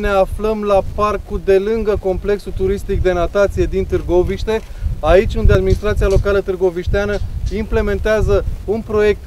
Ne aflăm la parcul de lângă complexul turistic de natație din Târgoviște, aici unde administrația locală târgovișteană implementează un proiect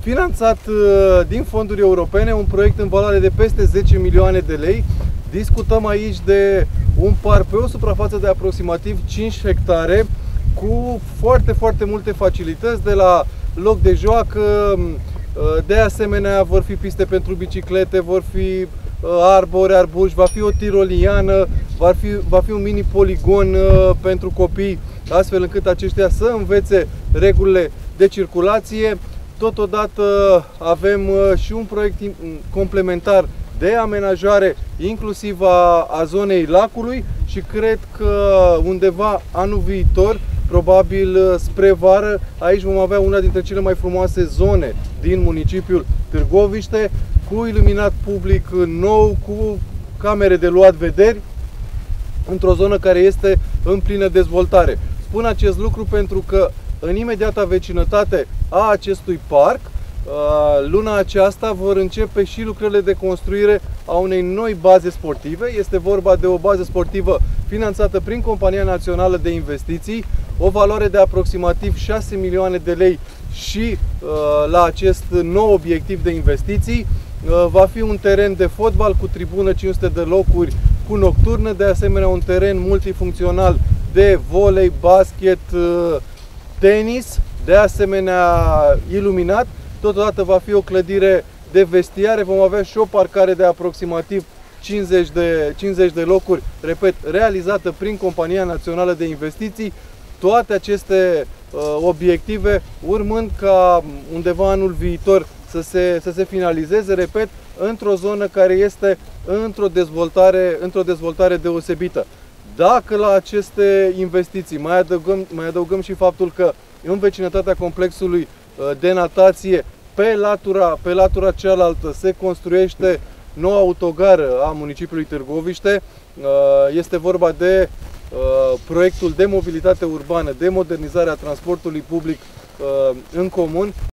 finanțat uh, din fonduri europene, un proiect în valoare de peste 10 milioane de lei. Discutăm aici de un parc pe o suprafață de aproximativ 5 hectare cu foarte, foarte multe facilități de la loc de joacă, uh, de asemenea vor fi piste pentru biciclete, vor fi Uh, arbori, arbuși, va fi o tiroliană, va fi, va fi un mini poligon uh, pentru copii, astfel încât aceștia să învețe regulile de circulație. Totodată avem uh, și un proiect complementar de amenajare inclusiv a, a zonei lacului și cred că undeva anul viitor, probabil spre vară, aici vom avea una dintre cele mai frumoase zone din municipiul Târgoviște, cu iluminat public nou, cu camere de luat vederi, într-o zonă care este în plină dezvoltare. Spun acest lucru pentru că în imediata vecinătate a acestui parc, luna aceasta vor începe și lucrările de construire a unei noi baze sportive. Este vorba de o bază sportivă finanțată prin Compania Națională de Investiții, o valoare de aproximativ 6 milioane de lei și la acest nou obiectiv de investiții. Uh, va fi un teren de fotbal cu tribună 500 de locuri cu nocturnă, de asemenea un teren multifuncțional de volei, basket, uh, tenis, de asemenea iluminat. Totodată va fi o clădire de vestiare, vom avea și o parcare de aproximativ 50 de, 50 de locuri, repet, realizată prin Compania Națională de Investiții. Toate aceste uh, obiective urmând ca undeva anul viitor să se, să se finalizeze, repet, într-o zonă care este într-o dezvoltare, într-o dezvoltare deosebită. Dacă la aceste investiții mai adăugăm, mai adăugăm și faptul că în vecinătatea complexului uh, de natație, pe latura, pe latura cealaltă, se construiește noua autogară a municipiului Târgoviște. Uh, este vorba de uh, proiectul de mobilitate urbană, de modernizare a transportului public în comun.